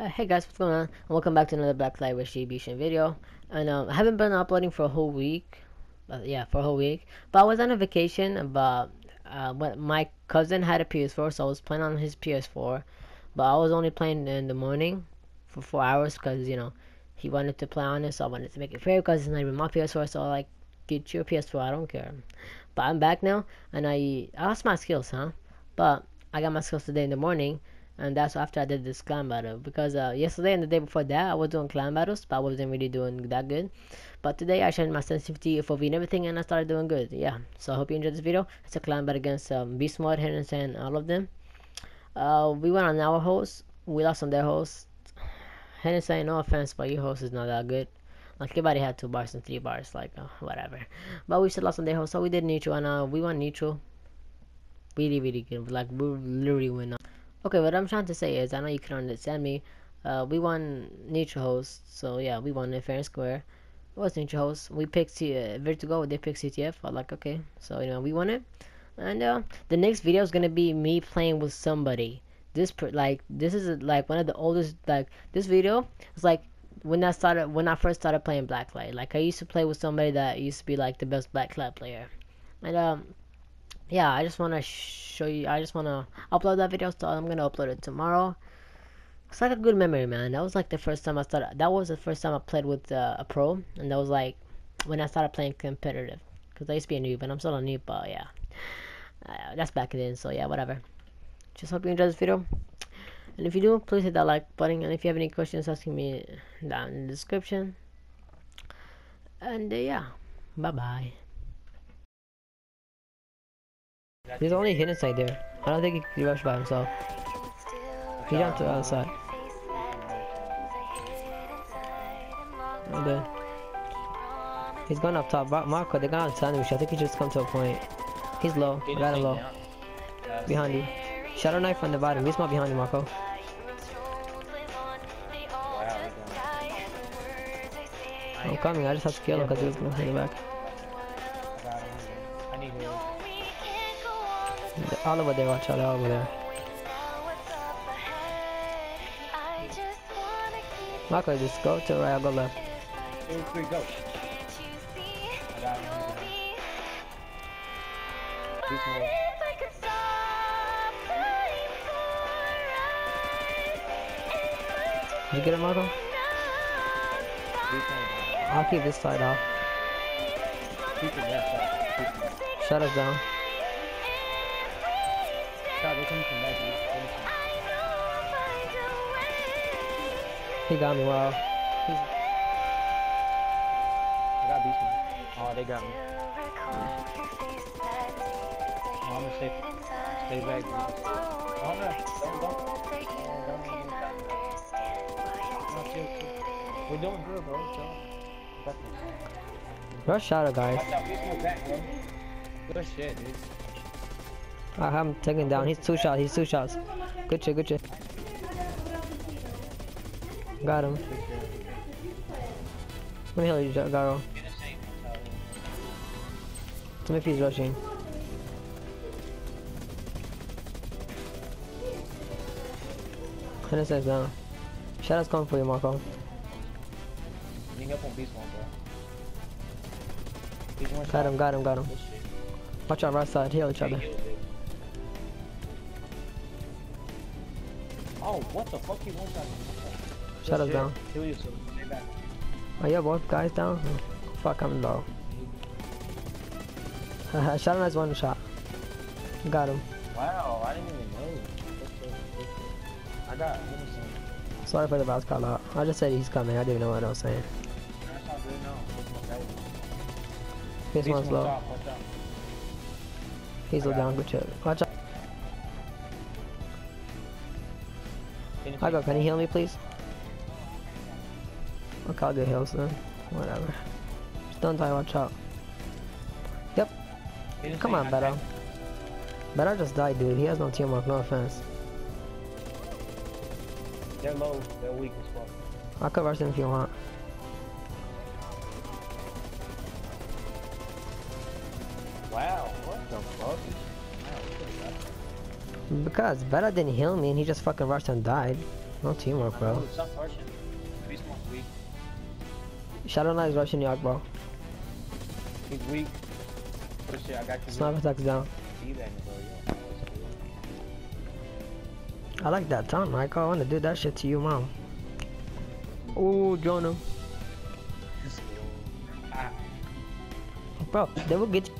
Uh, hey guys, what's going on? Welcome back to another Blacklight Retribution video. And um, I haven't been uploading for a whole week. Uh, yeah, for a whole week. But I was on a vacation. But uh, my cousin had a PS4, so I was playing on his PS4. But I was only playing in the morning for four hours because you know he wanted to play on it, so I wanted to make it fair because it's not even my PS4. So I like get your PS4. I don't care. But I'm back now, and I I lost my skills, huh? But I got my skills today in the morning and that's after I did this clan battle. Because uh, yesterday and the day before that I was doing clan battles but I wasn't really doing that good. But today I changed my sensitivity FOV and everything and I started doing good. Yeah. So I hope you enjoyed this video. It's a clan battle against um, Beast Mode, Henderson and all of them. Uh, we went on our host. We lost on their host. Henderson no offense but your host is not that good. Like everybody had two bars and three bars like uh, whatever. But we still lost on their host so we did neutral and uh, we won neutral. Really really good. Like we literally went Okay, what I'm trying to say is, I know you can understand me. Uh, we won neutral host, so yeah, we won it fair and square. It was neutral host. We picked C uh, Vertigo, they picked CTF. I like, okay, so you know, we won it. And uh, the next video is gonna be me playing with somebody. This like this is like one of the oldest like this video is like when I started when I first started playing Blacklight. Like I used to play with somebody that used to be like the best Blacklight player. And um yeah, I just want to show you, I just want to upload that video, so I'm going to upload it tomorrow. It's like a good memory, man. That was like the first time I started, that was the first time I played with uh, a pro, and that was like when I started playing competitive. Because I used to be a noob, and I'm still a noob, but yeah. Uh, that's back then, so yeah, whatever. Just hope you enjoyed this video. And if you do, please hit that like button. And if you have any questions, asking me down in the description. And uh, yeah, bye-bye. There's only hidden side there. I don't think he can rush by himself. He jumped to the other side. Dead. He's going up top. Marco, they got on sandwich. I think he just come to a point. He's low. I got him low. Behind you. Shadow knife on the bottom. He's not behind you, Marco. I'm coming. I just have to kill him because he was going to the back. All over there, watch out, all over there. Marco, just go to right, go left. Two, three, go. Did you get it, Marco? I'll keep this side off. Shut us down. God, they from that He got me, wow. He's... I got beast man. Oh, they got me. Oh, I'm gonna stay, stay back. Oh, no. Don't. Oh, chill. We're doing good, bro. Chill. Rush shadow, guys. Watch out, beast man back, bro. Good shit, dude. I have him taken down. He's two shots. He's two shots. Good shit. Good shit. Got him. Let me heal you, Garo. Tell me if he's rushing. Hennessy's down. Shadow's coming for you, Marco. On Beast One, bro. Got him, got him, got him. Watch out right side, heal each other. Oh, what the fuck? He one shot. Shut us down. Kill yourself. Stay back. Oh, yeah, both guys down? Oh, fuck, I'm low. shot him as one shot. Got him. Wow, I didn't even know. I got Henderson. Sorry for the bounce call out. I just said he's coming. I didn't know what I was saying. That's all good now. This one's low. He's low down. Good shit. Watch out. I go, can you heal me please? Okay, I'll get heals then. Whatever. Just don't die, watch out. Yep. Come on, Beto. Beto just died, dude. He has no teamwork, no offense. They're low, they're weak as fuck. I'll cover if you want. Wow, what the fuck? Because Beta didn't heal me and he just fucking rushed and died. No teamwork, bro. Stop rushing. Monk's weak. Shadow Knight's rushing Yark, bro. He's weak. Push it, I got you. Sniper attack's down. Teabagging, bro. Yeah, that was cool. I like that taunt, Michael. I want to do that shit to you, mom. Oh, Jonah. Ah, Bro, they will get you.